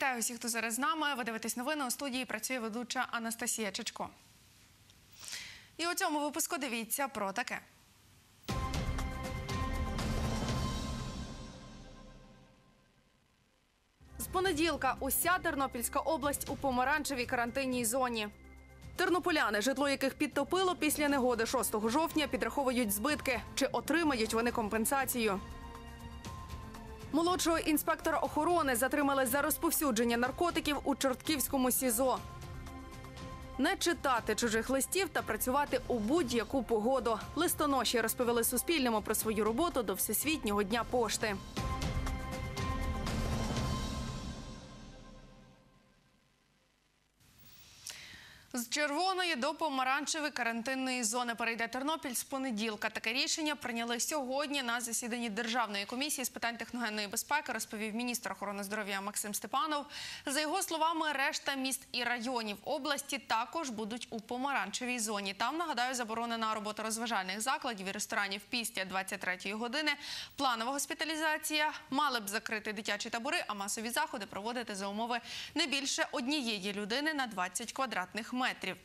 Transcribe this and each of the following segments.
Вітаю всіх, хто зараз з нами. Ви дивитесь новини у студії. Працює ведуча Анастасія Чечко. І у цьому випуску дивіться про таке. З понеділка уся Тернопільська область у помаранчевій карантинній зоні. Тернополяни, житло яких підтопило після негоди 6 жовтня, підраховують збитки. Чи отримають вони компенсацію? Молодшого інспектора охорони затримали за розповсюдження наркотиків у Чортківському СІЗО. Не читати чужих листів та працювати у будь-яку погоду. Листоноші розповіли Суспільному про свою роботу до Всесвітнього дня пошти. З червоної до помаранчевої карантинної зони перейде Тернопіль з понеділка. Таке рішення прийняли сьогодні на засіданні Державної комісії з питань техногенної безпеки, розповів міністр охорони здоров'я Максим Степанов. За його словами, решта міст і районів області також будуть у помаранчевій зоні. Там нагадаю, заборонена робота розважальних закладів і ресторанів після 23-ї години. Планова госпіталізація мали б закрити дитячі табори, а масові заходи проводити за умови не більше однієї людини на 20 квадратних метрів метрів.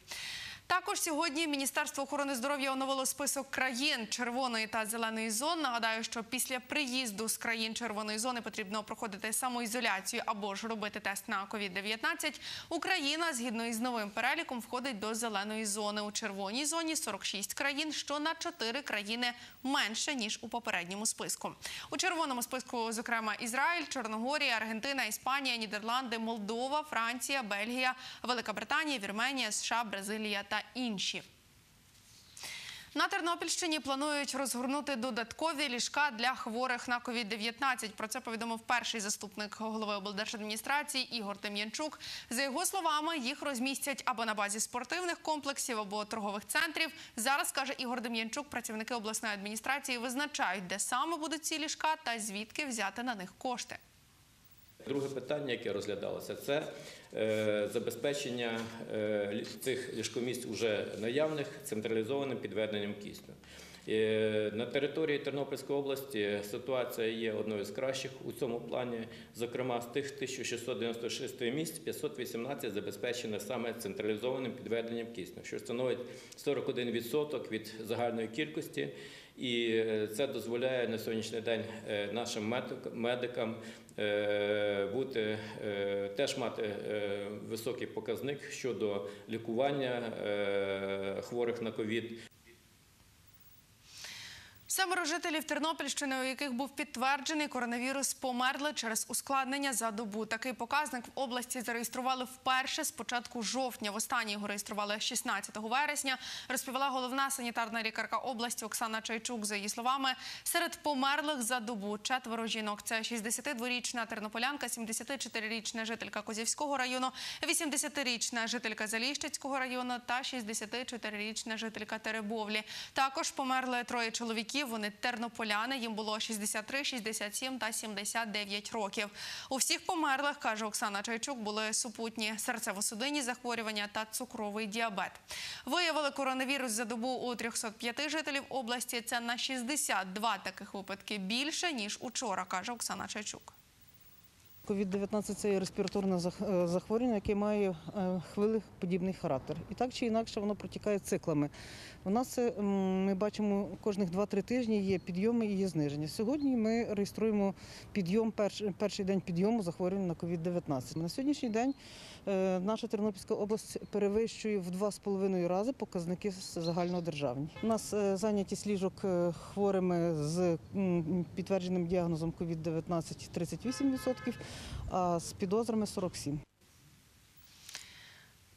Також сьогодні Міністерство охорони здоров'я оновило список країн червоної та зеленої зон. Нагадаю, що після приїзду з країн червоної зони потрібно проходити самоізоляцію або ж робити тест на COVID-19. Україна, згідно із новим переліком, входить до зеленої зони. У червоній зоні 46 країн, що на 4 країни менше ніж у попередньому списку. У червоному списку, зокрема, Ізраїль, Чорногорія, Аргентина, Іспанія, Нідерланди, Молдова, Франція, Бельгія, Велика Британія, Вірменія, США, Бразилія та інші. На Тернопільщині планують розгорнути додаткові ліжка для хворих на COVID-19. Про це повідомив перший заступник голови облдержадміністрації Ігор Дем'янчук. За його словами, їх розмістять або на базі спортивних комплексів, або торгових центрів. Зараз каже Ігор Дем'янчук, працівники обласної адміністрації визначають, де саме будуть ці ліжка та звідки взяти на них кошти. Друге питання, яке розглядалося, це е, забезпечення е, цих ліжкомісць уже наявних централізованим підведенням кисню. Е, На території Тернопільської області ситуація є одною з кращих у цьому плані. Зокрема, з тих 1696 місць 518 забезпечено саме централізованим підведенням кисню, що становить 41% від загальної кількості. І е, це дозволяє на сьогоднішній день е, нашим медик- медикам е, бути теж мати високий показник щодо лікування хворих на ковід. Семеро жителів Тернопільщини, у яких був підтверджений коронавірус, померли через ускладнення за добу. Такий показник в області зареєстрували вперше з початку жовтня. Востаннє його реєстрували 16 вересня. Розповіла головна санітарна лікарка області Оксана Чайчук. За її словами, серед померлих за добу четверо жінок. Це 62-річна тернополянка, 74-річна жителька Козівського району, 80-річна жителька Заліщицького району та 64-річна жителька Теребовлі. Також померли троє чоловіків. Вони тернополяни. Їм було 63, 67 та 79 років. У всіх померлих, каже Оксана Чайчук, були супутні серцево-судинні захворювання та цукровий діабет. Виявили коронавірус за добу у 305 жителів області. Це на 62 таких випадки більше ніж учора, каже Оксана Чайчук. COVID-19 – це є респіраторне е, захворювання, яке має е, хвилеподібний характер. І так чи інакше воно протікає циклами. У нас це, ми бачимо кожних 2-3 тижні є підйоми і є зниження. Сьогодні ми реєструємо підйом, перш- перший день підйому захворювання на COVID-19. На сьогоднішній день наша Тернопільська область перевищує в 2,5 рази показники загальнодержавні. У нас е, зайнятість ліжок е, хворими з підтвердженим діагнозом COVID-19 38%, а з підозрами 47%.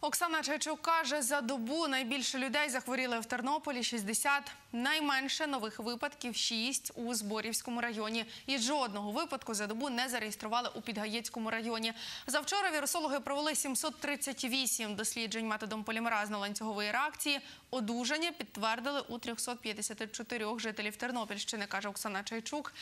Оксана Чайчук каже, за добу найбільше людей захворіли в Тернополі 60, найменше нових випадків 6 у Зборівському районі. І жодного випадку за добу не зареєстрували у Підгаєцькому районі. Завчора вірусологи провели 738 досліджень методом полімеразно-ланцюгової реакції. Одужання підтвердили у 354 жителів Тернопільщини, каже Оксана Чайчук.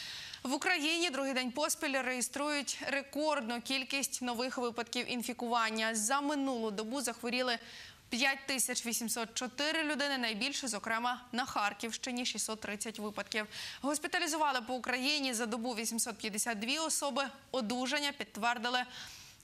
В Україні другий день поспіль реєструють рекордну кількість нових випадків інфікування. За минулу добу захворіли 5804 людини, найбільше, зокрема, на Харківщині 630 випадків. Госпіталізували по Україні за добу 852 особи. Одужання підтвердили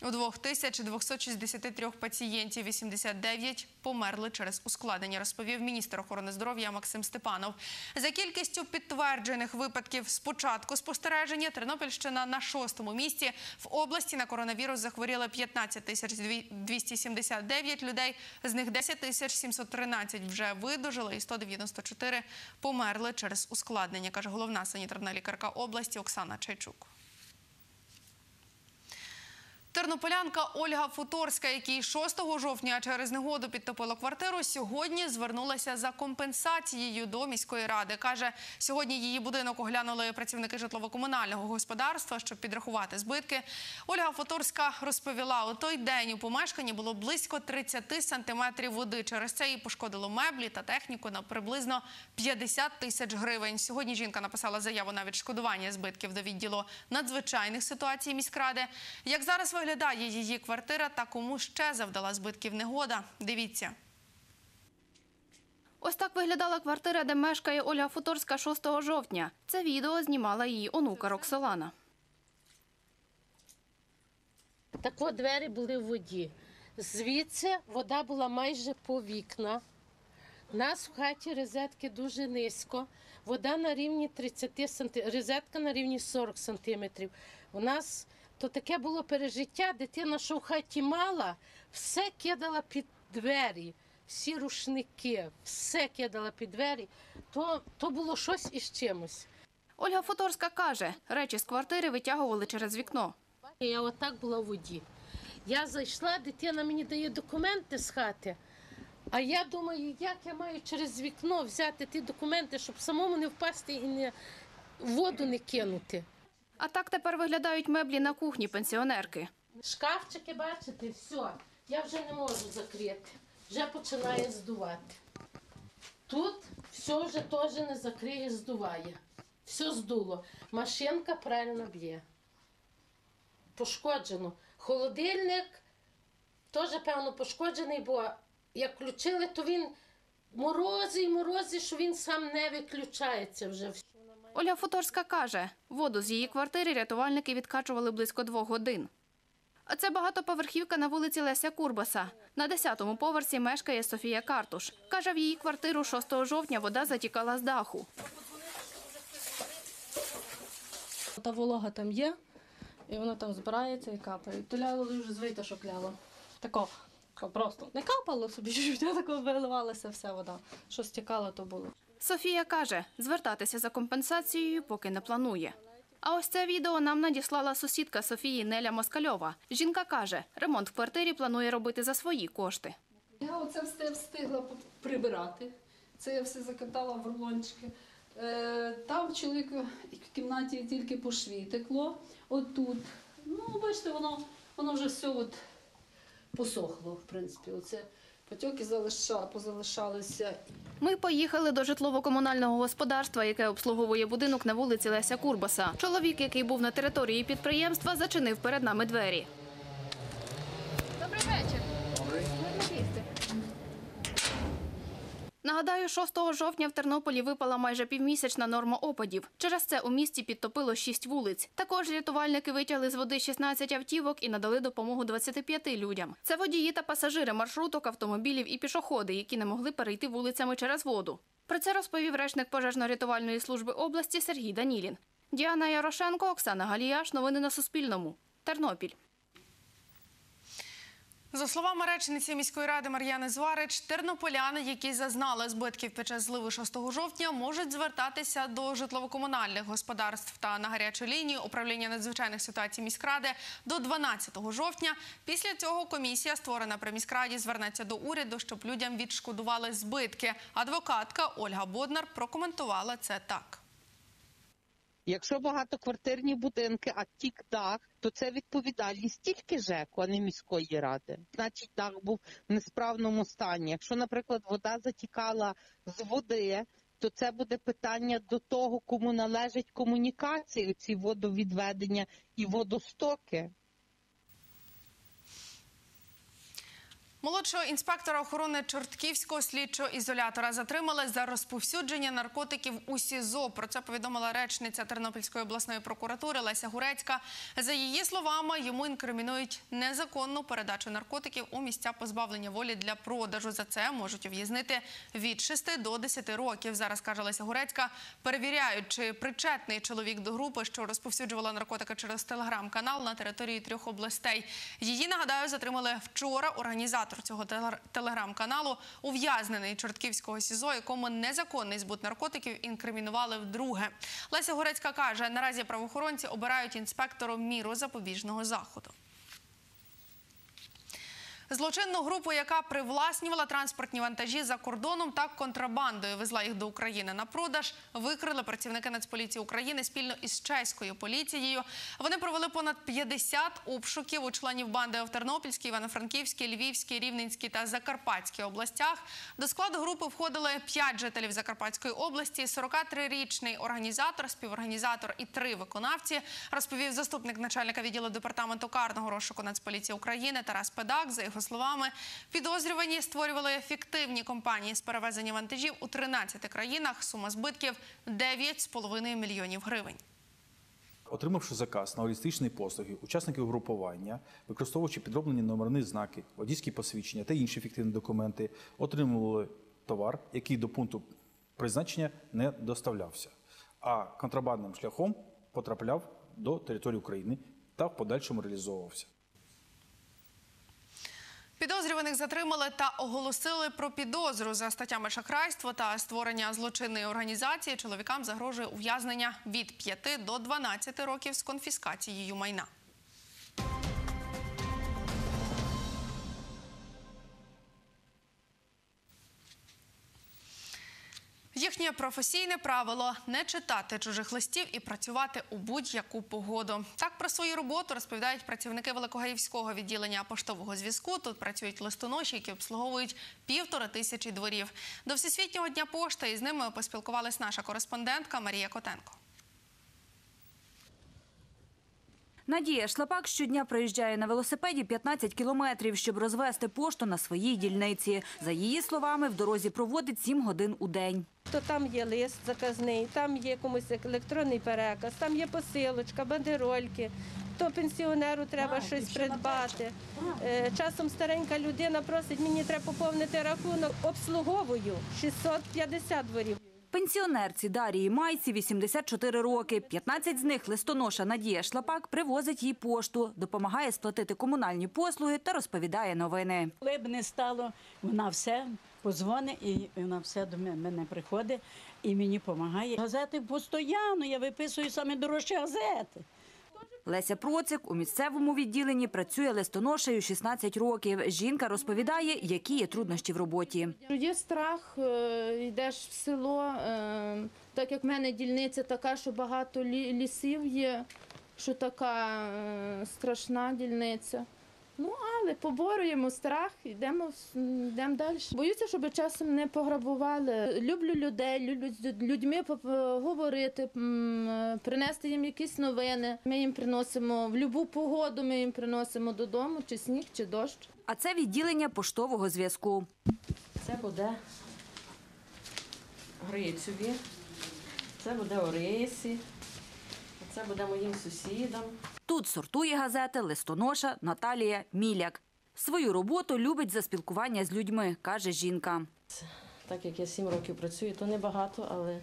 У 2263 пацієнтів 89 померли через ускладнення, розповів міністр охорони здоров'я Максим Степанов. За кількістю підтверджених випадків з початку спостереження Тернопільщина на шостому місці. В області на коронавірус захворіли 15 тисяч 279 людей, з них 10 тисяч 713 вже видужили і 194 померли через ускладнення, каже головна санітарна лікарка області Оксана Чайчук. Тернополянка Ольга Футорська, якій 6 жовтня через негоду підтопило квартиру, сьогодні звернулася за компенсацією до міської ради. Каже, сьогодні її будинок оглянули працівники житлово-комунального господарства, щоб підрахувати збитки. Ольга Футорська розповіла, у той день у помешканні було близько 30 сантиметрів води. Через це їй пошкодило меблі та техніку на приблизно 50 тисяч гривень. Сьогодні жінка написала заяву на відшкодування збитків до відділу надзвичайних ситуацій міськради. Як зараз виглядає її квартира та кому ще завдала збитків негода? Дивіться. Ось так виглядала квартира, де мешкає Ольга Футорська 6 жовтня. Це відео знімала її онука Роксолана. Так от двері були в воді. Звідси вода була майже по вікна. Нас в хаті розетки дуже низько. Вода на рівні 30 сантиметрів, розетка на рівні 40 сантиметрів. У нас то таке було пережиття. Дитина, що в хаті мала, все кидала під двері, всі рушники, все кидала під двері. То, то було щось із чимось. Ольга Футорська каже, речі з квартири витягували через вікно. Я отак була в воді. Я зайшла, дитина мені дає документи з хати. А я думаю, як я маю через вікно взяти ті документи, щоб самому не впасти і не воду не кинути. А так тепер виглядають меблі на кухні пенсіонерки. Шкафчики, бачите, все. Я вже не можу закрити. Вже починає здувати. Тут все вже теж не закриє, здуває. Все здуло. Машинка правильно б'є. Пошкоджено. Холодильник теж, певно, пошкоджений, бо як включили, то він морози і морози, що він сам не виключається вже. Ольга Футорська каже, воду з її квартири рятувальники відкачували близько двох годин. А це багатоповерхівка на вулиці Леся Курбаса. На 10-му поверсі мешкає Софія Картуш. Каже, в її квартиру 6 жовтня вода затікала з даху. Та волога там є, і вона там збирається і капає. То ляло дуже звийте, що кляло. Тако, просто не капало собі, а виливалася вся вода. Що стікало, то було. Софія каже, звертатися за компенсацією поки не планує. А ось це відео нам надіслала сусідка Софії Неля Москальова. Жінка каже, ремонт в квартирі планує робити за свої кошти. Я оце все встигла прибирати. Це я все закатала в рулончики. Е, Там чоловік в кімнаті тільки по шві текло. Отут. Ну, бачите, воно, воно вже все от посохло, в принципі. Оце потьоки залиша, позалишалися. Ми поїхали до житлово-комунального господарства, яке обслуговує будинок на вулиці Леся Курбаса. Чоловік, який був на території підприємства, зачинив перед нами двері. Нагадаю, 6 жовтня в Тернополі випала майже півмісячна норма опадів. Через це у місті підтопило 6 вулиць. Також рятувальники витягли з води 16 автівок і надали допомогу 25 людям. Це водії та пасажири маршруток, автомобілів і пішоходи, які не могли перейти вулицями через воду. Про це розповів речник пожежно-рятувальної служби області Сергій Данілін. Діана Ярошенко, Оксана Галіяш. Новини на Суспільному. Тернопіль. За словами речниці міської ради Мар'яни Зварич, тернополяни, які зазнали збитків під час зливи 6 жовтня, можуть звертатися до житлово-комунальних господарств та на гарячу лінію управління надзвичайних ситуацій міськради до 12 жовтня. Після цього комісія, створена при міськраді, звернеться до уряду, щоб людям відшкодували збитки. Адвокатка Ольга Боднар прокоментувала це так. Якщо багатоквартирні будинки, а тік дах, то це відповідальність тільки ЖЕКу, а не міської ради. Значить, дах був в несправному стані. Якщо, наприклад, вода затікала з води, то це буде питання до того, кому належать комунікації, ці водовідведення і водостоки. Молодшого інспектора охорони Чортківського слідчого ізолятора затримали за розповсюдження наркотиків у СІЗО. Про це повідомила речниця Тернопільської обласної прокуратури Леся Гурецька. За її словами, йому інкримінують незаконну передачу наркотиків у місця позбавлення волі для продажу. За це можуть ув'язнити від 6 до 10 років. Зараз каже Леся Гурецька, перевіряють, чи причетний чоловік до групи, що розповсюджувала наркотики через телеграм-канал на території трьох областей. Її нагадаю затримали вчора. Організатор цього телер- телеграм-каналу ув'язнений Чортківського СІЗО, якому незаконний збут наркотиків інкримінували вдруге. Леся Горецька каже, наразі правоохоронці обирають інспектору міру запобіжного заходу. Злочинну групу, яка привласнювала транспортні вантажі за кордоном та контрабандою, везла їх до України на продаж, викрили працівники Нацполіції України спільно із чеською поліцією. Вони провели понад 50 обшуків у членів банди в Тернопільській, Івано-Франківській, Львівській, Рівненській та Закарпатській областях. До складу групи входили 5 жителів Закарпатської області, 43-річний організатор, співорганізатор і три виконавці, розповів заступник начальника відділу департаменту карного розшуку Нацполіції України Тарас Педак. За його словами, підозрювані створювали фіктивні компанії з перевезення вантажів у 13 країнах. Сума збитків 9,5 мільйонів гривень. Отримавши заказ на логістичні послуги, учасники угрупування, використовуючи підроблені номерні знаки, водійські посвідчення та інші фіктивні документи, отримували товар, який до пункту призначення не доставлявся, а контрабандним шляхом потрапляв до території України та в подальшому реалізовувався. Підозрюваних затримали та оголосили про підозру за статтями шахрайство та створення злочинної організації. Чоловікам загрожує ув'язнення від 5 до 12 років з конфіскацією майна. Їхнє професійне правило не читати чужих листів і працювати у будь-яку погоду. Так про свою роботу розповідають працівники Великогаївського відділення поштового зв'язку. Тут працюють листоноші, які обслуговують півтора тисячі дворів. До всесвітнього дня пошти із ними поспілкувалась наша кореспондентка Марія Котенко. Надія Шлапак щодня проїжджає на велосипеді 15 кілометрів, щоб розвести пошту на своїй дільниці. За її словами, в дорозі проводить 7 годин у день. То там є лист заказний, там є комусь електронний переказ, там є посилочка, бандерольки. То пенсіонеру треба щось придбати. Е, Часом старенька людина просить, мені треба поповнити рахунок. Обслуговую 650 дворів. Пенсіонерці Дарії Майці 84 роки. 15 з них листоноша Надія Шлапак привозить їй пошту, допомагає сплатити комунальні послуги та розповідає новини. Коли б не стало, вона все позвонить і вона все до мене приходить і мені допомагає. Газети постійно, я виписую саме дорожчі газети. Леся Процик у місцевому відділенні працює листоношею 16 років. Жінка розповідає, які є труднощі в роботі. Є страх, е, йдеш в село, е, так як в мене дільниця така, що багато лісів є, що така е, страшна дільниця. Ну, але поборюємо страх, йдемо, йдемо далі. Боюся, щоб часом не пограбували. Люблю людей, люблю з людьми поп- говорити, е, принести їм якісь новини. Ми їм приносимо в будь-яку погоду, ми їм приносимо додому, чи сніг, чи дощ. А це відділення поштового зв'язку. Це буде Грицеві, це буде Орисі, це буде моїм сусідам. Тут сортує газети листоноша Наталія Міляк. Свою роботу любить за спілкування з людьми, каже жінка. Так як я сім років працюю, то небагато, але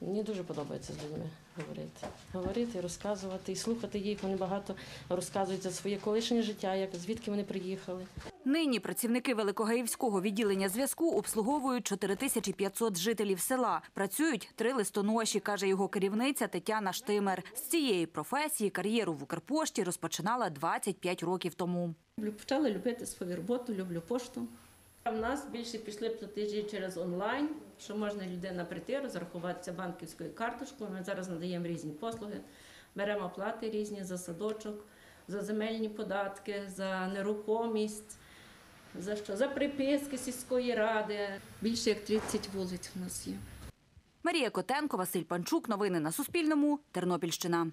мені дуже подобається з людьми говорити. Говорити, розказувати і слухати їх. Вони багато розказують за своє колишнє життя, як звідки вони приїхали. Нині працівники Великогаївського відділення зв'язку обслуговують 4500 жителів села. Працюють три листоноші, каже його керівниця Тетяна Штимер. З цієї професії кар'єру в Укрпошті розпочинала 25 років тому. Люблю- Почала любити свою роботу, люблю пошту. У нас більше пішли платежі через онлайн, що можна людина прийти, розрахуватися банківською карточкою. Ми зараз надаємо різні послуги, беремо оплати різні за садочок, за земельні податки, за нерухомість, за що? За приписки сільської ради. Більше як 30 вулиць у нас є. Марія Котенко, Василь Панчук. Новини на Суспільному. Тернопільщина.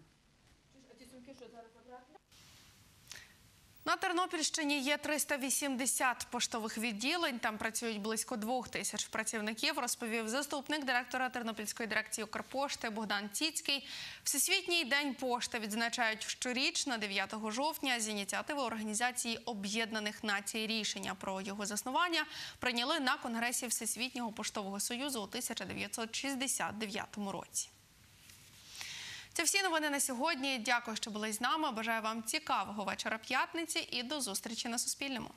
На Тернопільщині є 380 поштових відділень. Там працюють близько двох тисяч працівників, розповів заступник директора Тернопільської дирекції Укрпошти Богдан Ціцький. Всесвітній день пошти відзначають щорічно 9 жовтня з ініціативи Організації Об'єднаних Націй. Рішення про його заснування прийняли на Конгресі Всесвітнього поштового союзу у 1969 році. Це всі новини на сьогодні. Дякую, що були з нами. Бажаю вам цікавого вечора п'ятниці і до зустрічі на Суспільному.